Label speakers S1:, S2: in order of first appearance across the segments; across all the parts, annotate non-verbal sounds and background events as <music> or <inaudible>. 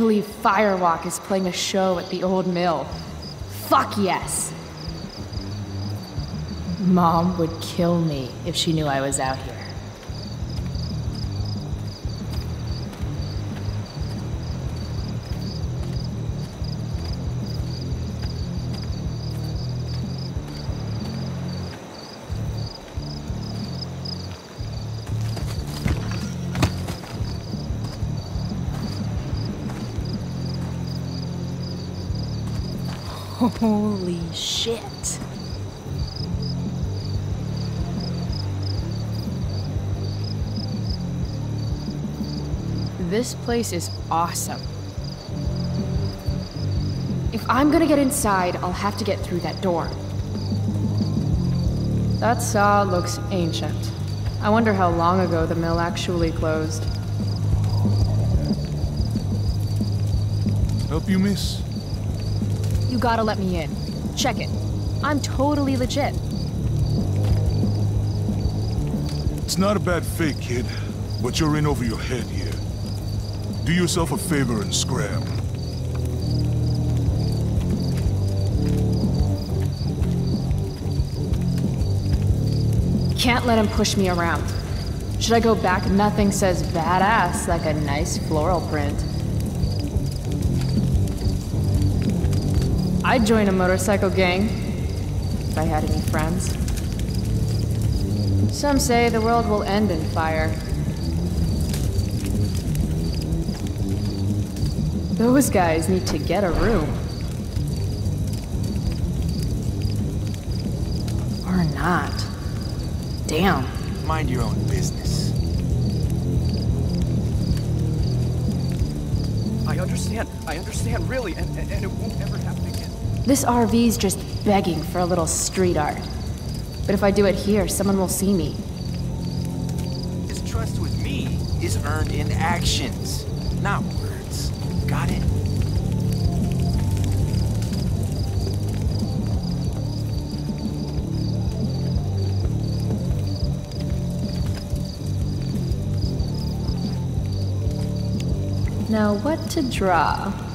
S1: Believe Firewalk is playing a show at the old mill. Fuck yes! Mom would kill me if she knew I was out here. Holy shit. This place is awesome. If I'm gonna get inside, I'll have to get through that door. That saw looks ancient. I wonder how long ago the mill actually closed.
S2: Help you, miss?
S1: You gotta let me in. Check it. I'm totally legit.
S2: It's not a bad fake, kid, but you're in over your head here. Do yourself a favor and scram.
S1: Can't let him push me around. Should I go back? Nothing says badass like a nice floral print. I'd join a motorcycle gang if I had any friends. Some say the world will end in fire. Those guys need to get a room. Or not. Damn.
S3: Mind your own business.
S4: I understand. I understand, really, and, and, it won't ever happen again.
S1: This RV's just begging for a little street art. But if I do it here, someone will see me.
S3: His trust with me is earned in actions, not words. Got it?
S1: Now, what to draw?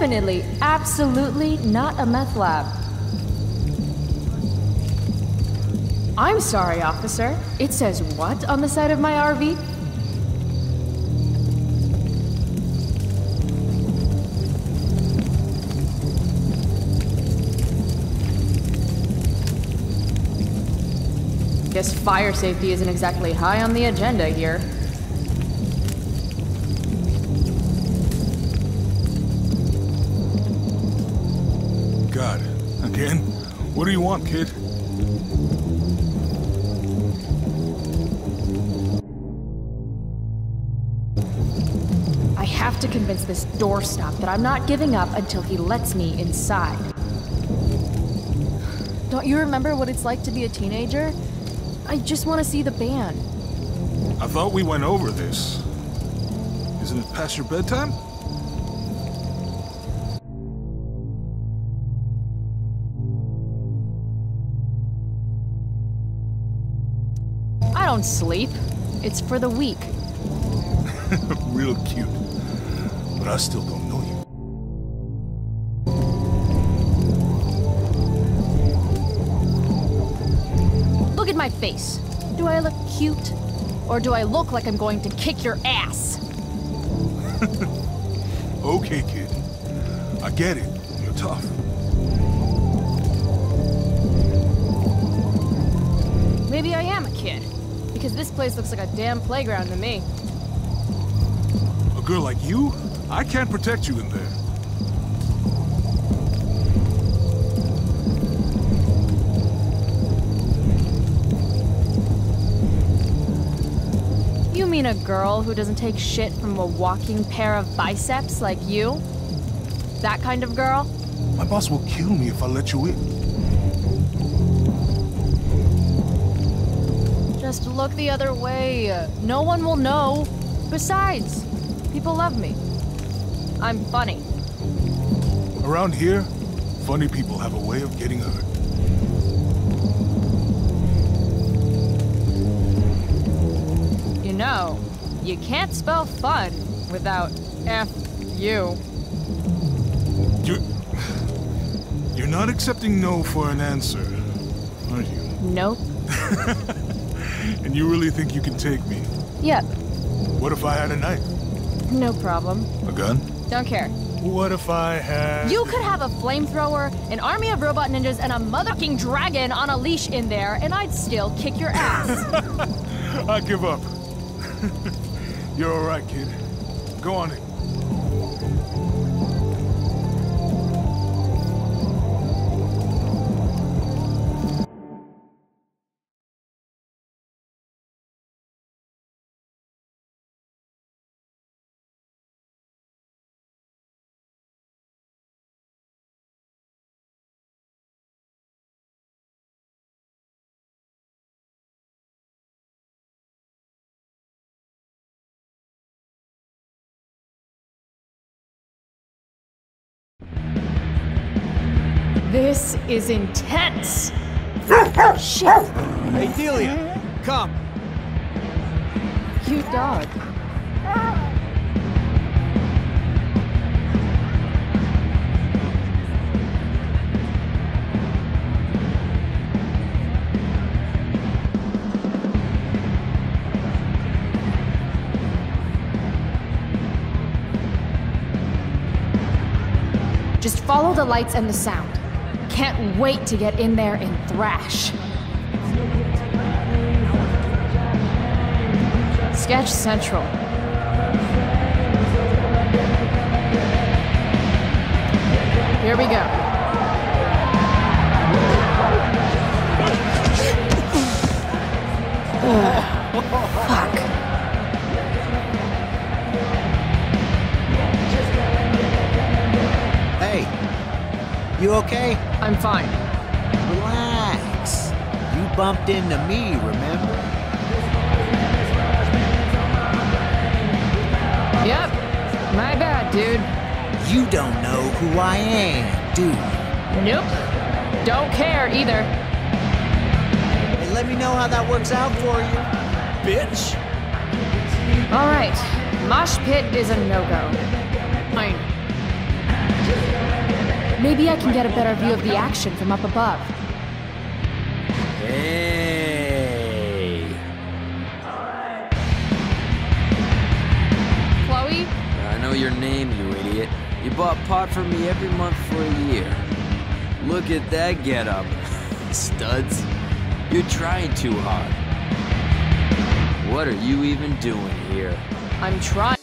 S1: Definitely, absolutely not a meth lab. I'm sorry, officer. It says what on the side of my RV? Guess fire safety isn't exactly high on the agenda here.
S2: Again? What do you want, kid?
S1: I have to convince this doorstop that I'm not giving up until he lets me inside. Don't you remember what it's like to be a teenager? I just want to see the band.
S2: I thought we went over this. Isn't it past your bedtime?
S1: Don't sleep. It's for the weak. <laughs>
S2: Real cute. But I still don't know you.
S1: Look at my face. Do I look cute? Or do I look like I'm going to kick your ass? <laughs>
S2: Okay, kid. I get it. You're tough.
S1: Maybe I am a kid. Because this place looks like a damn playground to me.
S2: A girl like you? I can't protect you in there.
S1: You mean a girl who doesn't take shit from a walking pair of biceps like you? That kind of girl?
S2: My boss will kill me if I let you in.
S1: Just look the other way. No one will know. Besides, people love me. I'm funny.
S2: Around here, funny people have a way of getting hurt.
S1: You know, you can't spell fun without F you.
S2: You're... You're not accepting no for an answer, are you?
S1: Nope. <laughs>
S2: And you really think you can take me?
S1: Yep.
S2: What if I had a knife?
S1: No problem.
S2: A gun?
S1: Don't care.
S2: What if I had...
S1: You could have a flamethrower, an army of robot ninjas, and a motherfucking dragon on a leash in there, and I'd still kick your ass. <laughs>
S2: I give up. <laughs> You're all right, kid. Go on in.
S1: This is intense. Shit,
S4: Hey, Delia, come.
S1: cute dog. Just follow the lights and the sound. Can't wait to get in there and thrash. Sketch Central. Here we go. Fuck.
S5: Hey, you okay?
S1: I'm fine.
S5: Relax. You bumped into me, remember?
S1: Yep. My bad, dude.
S5: You don't know who I am, do you?
S1: Nope. Don't care either.
S5: Hey, let me know how that works out for you.
S4: Bitch.
S1: All right. Mosh pit is a no-go. Maybe I can get a better view of the action from up above.
S6: Hey.
S1: Chloe?
S6: I know your name, you idiot. You bought pot for me every month for a year. Look at that getup. <laughs> Studs. You're trying too hard. What are you even doing here?
S1: I'm trying.